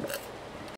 Thank you.